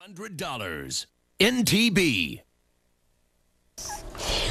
$100. NTB.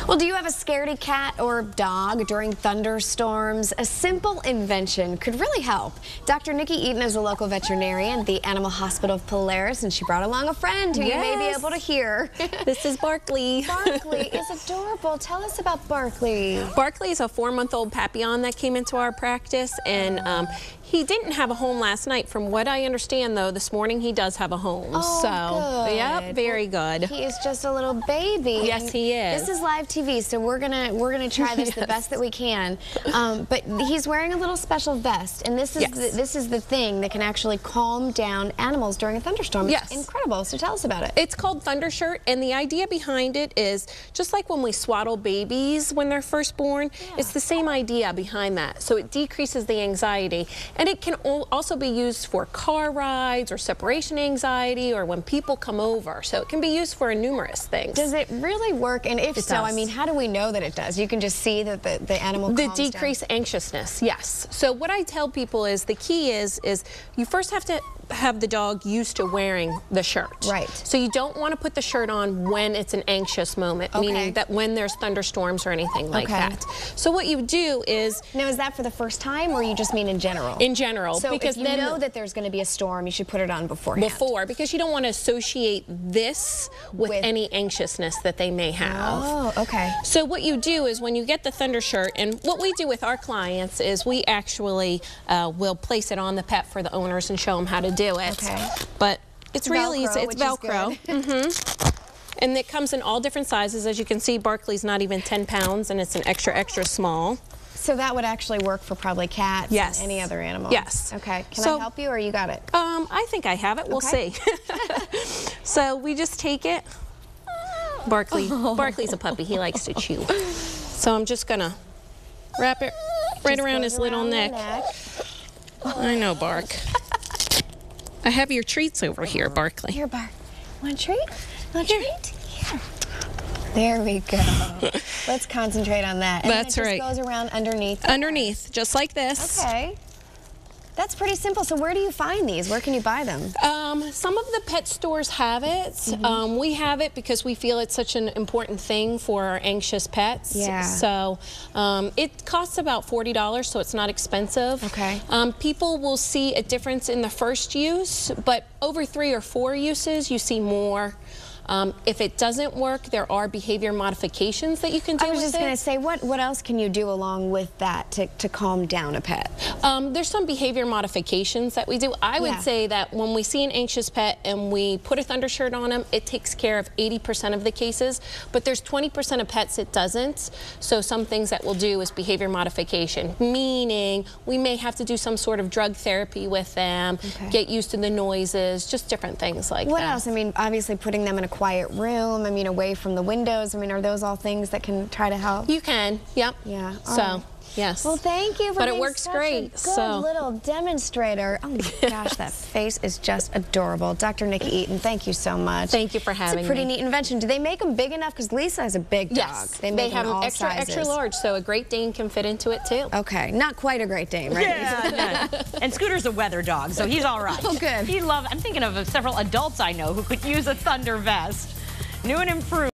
Well, do you have a scaredy cat or dog during thunderstorms? A simple invention could really help. Dr. Nikki Eaton is a local veterinarian at the Animal Hospital of Polaris, and she brought along a friend who yes. you may be able to hear. this is Barkley. Barkley is adorable. Tell us about Barkley. Barkley is a four-month-old Papillon that came into our practice, and um, he didn't have a home last night. From what I understand, though, this morning he does have a home. Oh, so, good. yep, very good. He is just a little baby. Yes, he is. This is live TV, so we're gonna we're gonna try this yes. the best that we can. Um, but he's wearing a little special vest, and this is yes. the, this is the thing that can actually calm down animals during a thunderstorm. Yes, it's incredible. So tell us about it. It's called Thunder Shirt, and the idea behind it is just like when we swaddle babies when they're first born. Yeah. It's the same idea behind that. So it decreases the anxiety, and it can also also be used for car rides or separation anxiety or when people come over. So it can be used for numerous things. Does it really work? And if it so, does. I mean, how do we know that it does? You can just see that the, the animal The decreased anxiousness, yes. So what I tell people is the key is, is you first have to have the dog used to wearing the shirt. Right. So you don't want to put the shirt on when it's an anxious moment, okay. meaning that when there's thunderstorms or anything like okay. that. So what you do is... Now, is that for the first time or you just mean in general? In general. So because if you know that there's going to be a storm, you should put it on beforehand. Before, because you don't want to associate this with, with, any anxiousness that they may have. Oh, okay. So what you do is when you get the thunder shirt, and what we do with our clients is we actually uh, will place it on the pet for the owners and show them how to do it. Okay. But it's Velcro, really easy. It's Velcro. mm -hmm. And it comes in all different sizes. As you can see, Barkley's not even 10 pounds, and it's an extra, extra small. So that would actually work for probably cats yes. any other animal? Yes. Okay. Can so, I help you or you got it? Um, I think I have it. We'll okay. see. so we just take it. Barkley. Oh. Barkley's a puppy. He likes to chew. So I'm just going to wrap it right just around his around little neck. neck. I know, Bark. I have your treats over here, Barkley. Here, Bark. Want a treat? Want a treat? Here. There we go. Let's concentrate on that. And That's it just right. goes around underneath. Underneath, just like this. Okay. That's pretty simple. So where do you find these? Where can you buy them? Um, some of the pet stores have it. Mm -hmm. um, we have it because we feel it's such an important thing for our anxious pets. Yeah. So um, it costs about $40, so it's not expensive. Okay. Um, people will see a difference in the first use, but over three or four uses, you see more um, if it doesn't work, there are behavior modifications that you can do I was just going to say, what, what else can you do along with that to, to calm down a pet? Um, there's some behavior modifications that we do. I would yeah. say that when we see an anxious pet and we put a thunder shirt on them, it takes care of 80% of the cases, but there's 20% of pets it doesn't. So some things that we'll do is behavior modification, meaning we may have to do some sort of drug therapy with them, okay. get used to the noises, just different things like what that. What else? I mean, obviously putting them in a quiet room, I mean, away from the windows. I mean, are those all things that can try to help? You can, yep. Yeah. so. Right. Yes. Well, thank you for but being it works such great, a good so. little demonstrator. Oh my gosh, that face is just adorable. Dr. Nikki Eaton, thank you so much. Thank you for having me. It's a pretty me. neat invention. Do they make them big enough? Because Lisa is a big yes. dog. They, they have them extra, sizes. extra large, so a Great Dane can fit into it too. Okay, not quite a Great Dane, right? Yeah, and Scooter's a weather dog, so he's all right. Oh, good. He love. I'm thinking of several adults I know who could use a Thunder vest. New and improved.